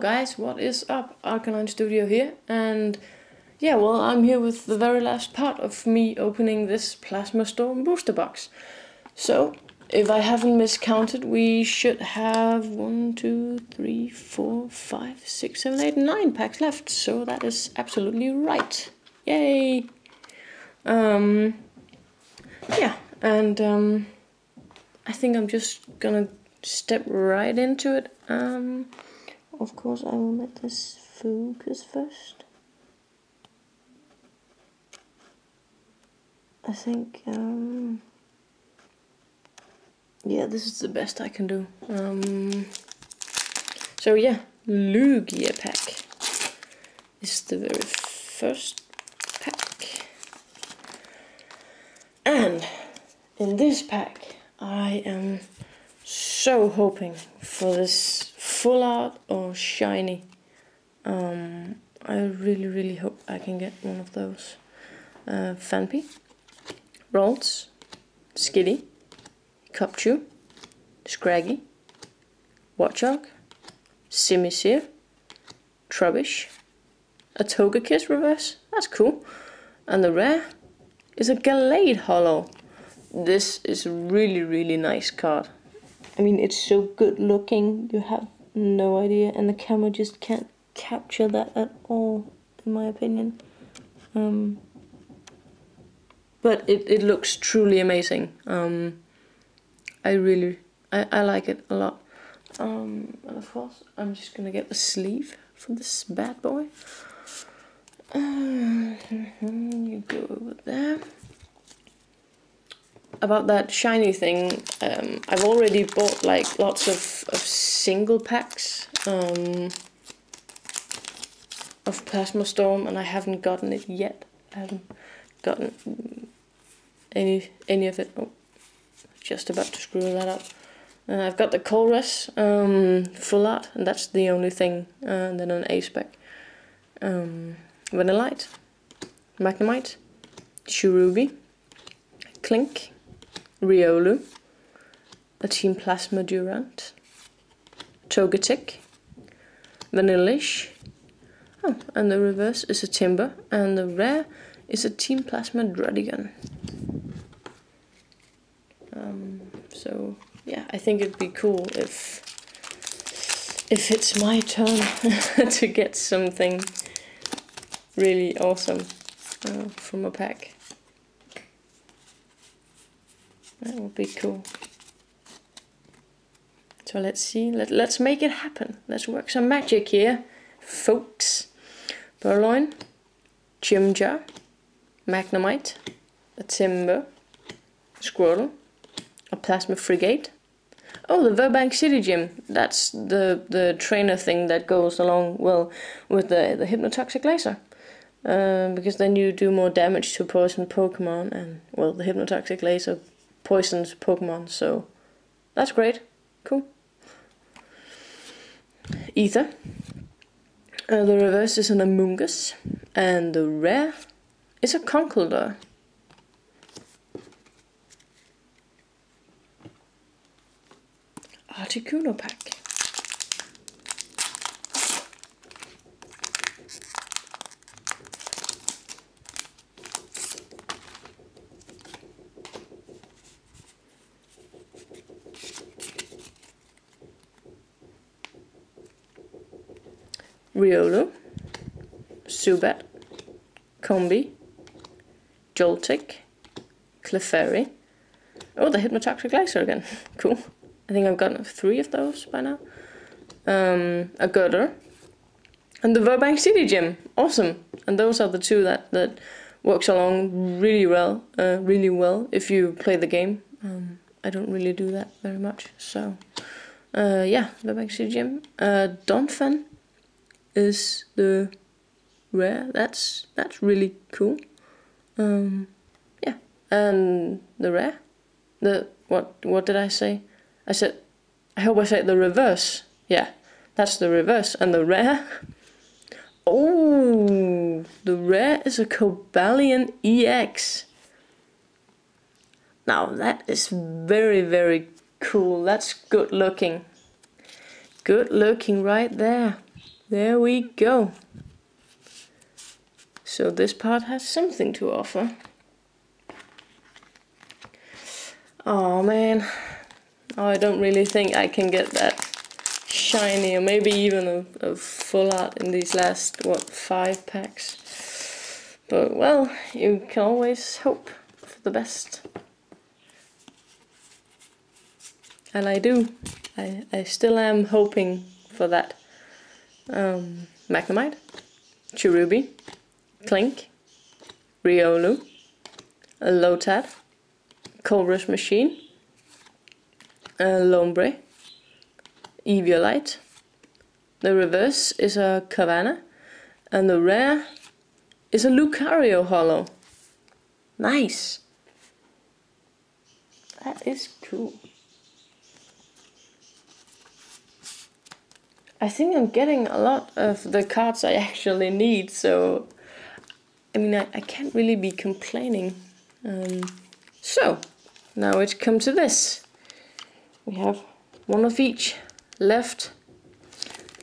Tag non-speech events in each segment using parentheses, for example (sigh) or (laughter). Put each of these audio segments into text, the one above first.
guys, what is up? Arcanine Studio here, and yeah, well, I'm here with the very last part of me opening this Plasma Storm booster box. So, if I haven't miscounted, we should have one, two, three, four, five, six, seven, eight, nine packs left. So that is absolutely right. Yay! Um, yeah, and um, I think I'm just gonna step right into it. Um, of course, I will let this focus first. I think, um, yeah, this is the best I can do. Um, so yeah, Lugia pack is the very first pack. And in this pack, I am so hoping for this full art or shiny. Um, I really, really hope I can get one of those. Uh, Phanpy, Ralts, Skitty, Cubchoo, Scraggy, Watchog, Simisear, Trubbish, a Togekiss reverse, that's cool. And the rare is a Gallade Holo. This is a really, really nice card. I mean, it's so good looking, you have no idea, and the camera just can't capture that at all, in my opinion. Um, but it, it looks truly amazing. Um, I really, I, I like it a lot. Um, and of course, I'm just gonna get the sleeve for this bad boy. Uh, (laughs) you go over there about that shiny thing, um, I've already bought like lots of, of single packs um, of Plasma Storm and I haven't gotten it yet. I haven't gotten any any of it. Oh, just about to screw that up. Uh, I've got the Colress um, full art and that's the only thing. Uh, and then an Ace Spec. Um, Vanillite, Magnemite, Cherubi, Klink, Riolu, Team Plasma Durant, Togetic, Vanillish, oh, and the reverse is a Timburr, and the rare is a Team Plasma Druddigon. Um, so yeah, I think it'd be cool if if it's my turn (laughs) to get something really awesome uh, from a pack. That would be cool. So let's see, Let, let's make it happen. Let's work some magic here, folks. Purrloin, Chimchar, Magnemite, a Timburr, Squirtle, a Plasma Frigate. Oh, the Virbank City Gym. That's the, the trainer thing that goes along well with the, the Hypnotoxic Laser. Uh, because then you do more damage to poison Pokemon and, well, the Hypnotoxic Laser poisoned Pokemon, so that's great. Cool. Ether. Uh, the reverse is an Amoonguss, and the rare is a Conkeldurr. Articuno pack. Riolu, Zubat, Combee, Joltik, Clefairy. Oh, the Hypnotoxic Laser again. (laughs) cool. I think I've gotten three of those by now. Um, a Gurdurr. And the Virbank City Gym. Awesome. And those are the two that, that works along really well, uh, really well if you play the game. Um, I don't really do that very much, so uh, yeah, Virbank City Gym. Uh, Donphan is the rare. That's that's really cool. Um, yeah, and the rare, the what what did I say? I said I hope I said the reverse. Yeah, that's the reverse, and the rare. (laughs) Oh, the rare is a Cobalion EX. Now that is very very cool. That's good looking. Good looking right there. There we go. So this part has something to offer. Oh man, oh, I don't really think I can get that shiny or maybe even a, a full art in these last, what, five packs. But well, you can always hope for the best. And I do. I, I still am hoping for that. Um, Magnemite, Cherubi, Klink, Riolu, Lotad, Colress Machine, uh, Lombre, Eviolite. The reverse is a Carvanha, and the rare is a Lucario Holo. Nice. That is cool. I think I'm getting a lot of the cards I actually need, so I mean, I, I can't really be complaining. Um, so, now it's come to this. We have one of each left.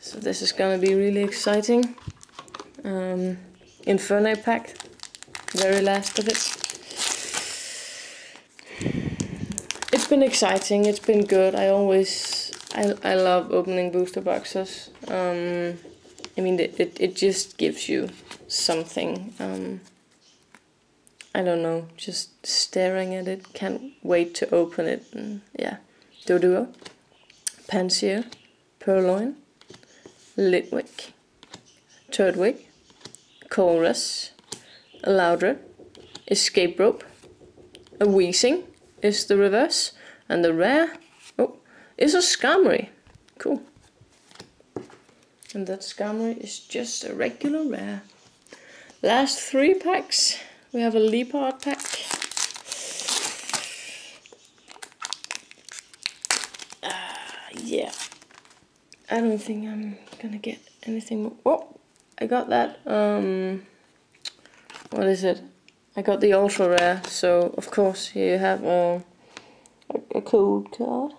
So this is gonna be really exciting. Um, Infernape pack, very last of it. It's been exciting, it's been good. I always I, I love opening booster boxes. Um, I mean, it, it, it just gives you something. Um, I don't know, just staring at it, can't wait to open it. And yeah, Doduo, Pansear, Purrloin, Litwick, Turtwig, Colress, Loudred, Escape Rope, a Weezing is the reverse, and the rare is a Skarmory. Cool. And that Skarmory is just a regular rare. Last three packs. We have a Liepard pack. Uh, yeah. I don't think I'm gonna get anything more. Oh, I got that. Um, what is it? I got the ultra rare, so of course you have a, a, a code card.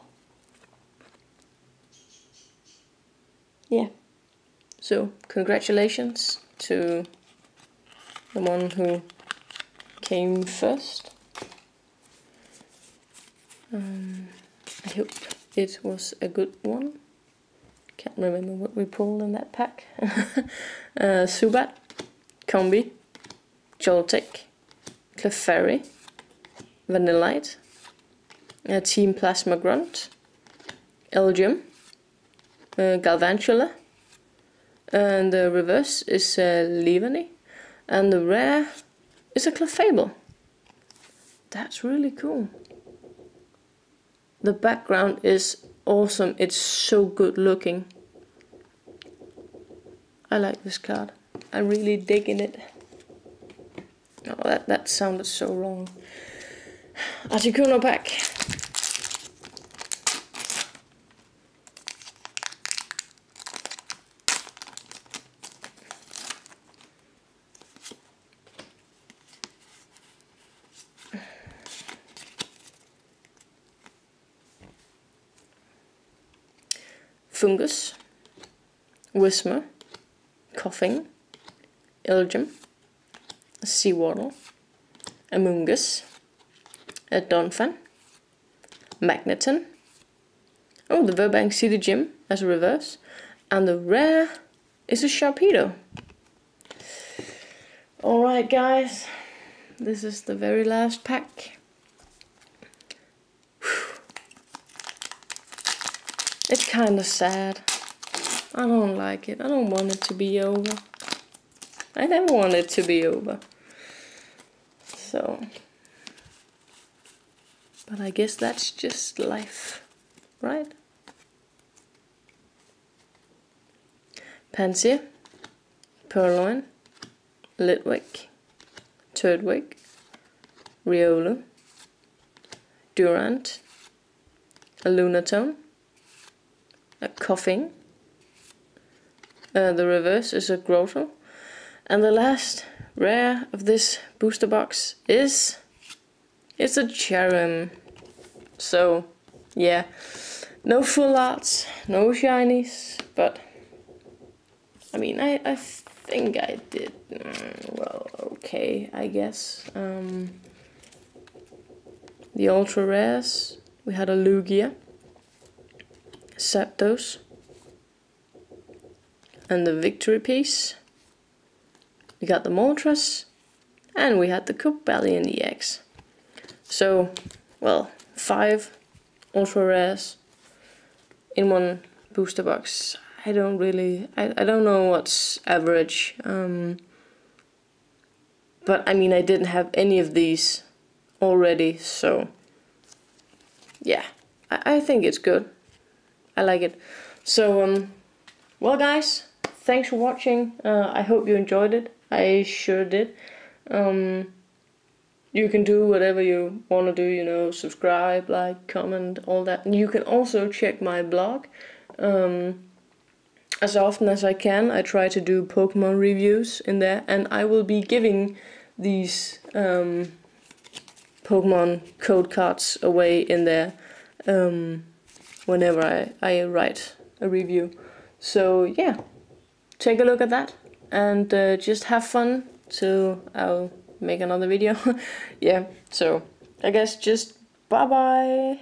Yeah. So congratulations to the one who came first. Um, I hope it was a good one. Can't remember what we pulled in that pack. (laughs) uh, Zubat, Combee, Joltik, Clefairy, Vanillite, uh, Team Plasma Grunt, Elgyem, uh, Galvantula. And the reverse is uh. And the rare is a Clefable. That's really cool. The background is awesome. It's so good looking. I like this card. I'm really digging it. Oh, that, that sounded so wrong. (sighs) Articuno pack. Foongus, Whismur, Koffing, Elgyem, Sewaddle, Amoonguss, a Donphan, Magneton, oh the Virbank City Gym as a reverse, and the rare is a Sharpedo. Alright guys, this is the very last pack. Kind of sad. I don't like it. I don't want it to be over. I never want it to be over. So. But I guess that's just life, right? Pansear, Purrloin, Litwick, Turtwig, Riolu, Durant, Lunatone, a Koffing. Uh, the reverse is a Grotle. And the last rare of this booster box is... It's a Cherrim. So, yeah. No full arts, no shinies, but I mean, I, I think I did, mm, well, okay, I guess. Um, the Ultra Rares, we had a Lugia, Zapdos, and the Victory Piece. We got the Moltres, and we had the Cobalion EX. So, well, five Ultra Rares in one booster box. I don't really, I, I don't know what's average. Um, but I mean, I didn't have any of these already, so yeah, I, I think it's good. I like it. So, um, well guys, thanks for watching. Uh, I hope you enjoyed it. I sure did. Um, you can do whatever you want to do, you know, subscribe, like, comment, all that. And you can also check my blog. Um, as often as I can, I try to do Pokemon reviews in there, and I will be giving these um, Pokemon code cards away in there um, whenever I, I write a review. So yeah, take a look at that and uh, just have fun. So I'll make another video. (laughs) yeah, so I guess just bye bye.